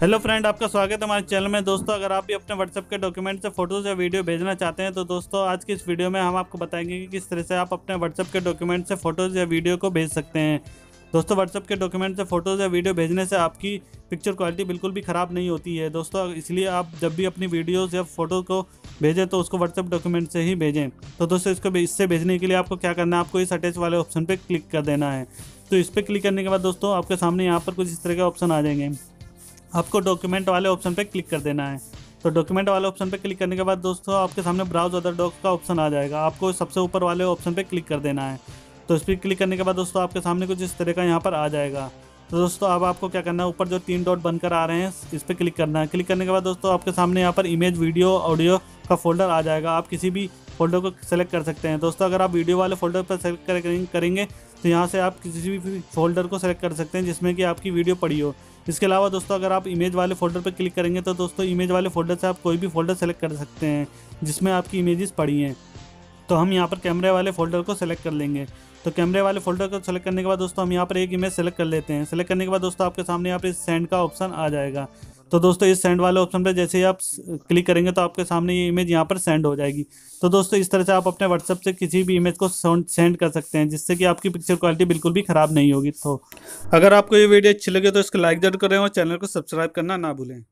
Hello friend आपका स्वागत है हमारे चैनल में। दोस्तों, अगर आप भी अपने व्हाट्सएप के डॉक्यूमेंट से फ़ोटोज़ या वीडियो भेजना चाहते हैं तो दोस्तों, आज की इस वीडियो में हम आपको बताएँगे कि किस तरह से आप अपने व्हाट्सएप के डॉक्यूमेंट से फ़ोटोज़ या वीडियो को भेज सकते हैं। दोस्तों व्हाट्सएप के डॉक्यूमेंट से फ़ोटोज़ या वीडियो भेजने से आपकी पिक्चर क्वालिटी बिल्कुल भी ख़राब नहीं होती है। दोस्तों, इसलिए आप जब भी अपनी वीडियोज़ या फ़ोटो को भेजें तो उसको व्हाट्सएप डॉक्यूमेंट से ही भेजें। तो दोस्तों, इसको इससे भेजने के लिए आपको क्या करना है? आपको इस अटैच वाले ऑप्शन पर क्लिक कर देना है। तो इस पर क्लिक करने के बाद दोस्तों, आपके सामने यहाँ पर कुछ इस तरह के ऑप्शन आ जाएँगे। आपको डॉक्यूमेंट वाले ऑप्शन पर क्लिक कर देना है। तो डॉक्यूमेंट वाले ऑप्शन पर क्लिक करने के बाद दोस्तों, आपके सामने ब्राउज अदर डॉक्स का ऑप्शन आ जाएगा। आपको सबसे ऊपर वाले ऑप्शन पर क्लिक कर देना है। तो इस पर क्लिक करने के बाद दोस्तों, आपके सामने कुछ इस तरह का यहाँ पर आ जाएगा। तो दोस्तों, अब आपको क्या करना है? ऊपर जो तीन डॉट बनकर आ रहे हैं, इस पर क्लिक करना है। क्लिक करने के बाद दोस्तों, आपके सामने यहाँ पर इमेज वीडियो ऑडियो का फोल्डर आ जाएगा। आप किसी भी फोल्डर को सेलेक्ट कर सकते हैं। दोस्तों, अगर आप वीडियो वाले फोल्डर पर सेलेक्ट करेंगे तो यहाँ से आप किसी भी फोल्डर को सेलेक्ट कर सकते हैं, जिसमें कि आपकी वीडियो पड़ी हो। इसके अलावा दोस्तों, अगर आप इमेज वाले फोल्डर पर क्लिक करेंगे तो दोस्तों इमेज वाले फोल्डर से आप कोई भी फोल्डर सेलेक्ट कर सकते हैं, जिसमें आपकी इमेजेस पड़ी हैं। तो हम यहाँ पर कैमरे वाले फोल्डर को सेलेक्ट कर लेंगे। तो कैमरे वाले फोल्डर को सेलेक्ट करने के बाद दोस्तों, हम यहाँ पर एक इमेज सेलेक्ट कर लेते हैं। सेलेक्ट करने के बाद दोस्तों, आपके सामने यहाँ पर सेंड का ऑप्शन आ जाएगा। तो दोस्तों, इस सेंड वाले ऑप्शन पर जैसे ही आप क्लिक करेंगे तो आपके सामने ये इमेज यहाँ पर सेंड हो जाएगी। तो दोस्तों, इस तरह से आप अपने व्हाट्सअप से किसी भी इमेज को सेंड कर सकते हैं, जिससे कि आपकी पिक्चर क्वालिटी बिल्कुल भी ख़राब नहीं होगी। तो अगर आपको ये वीडियो अच्छी लगे तो इसको लाइक ज़रूर करें और चैनल को सब्सक्राइब करना ना भूलें।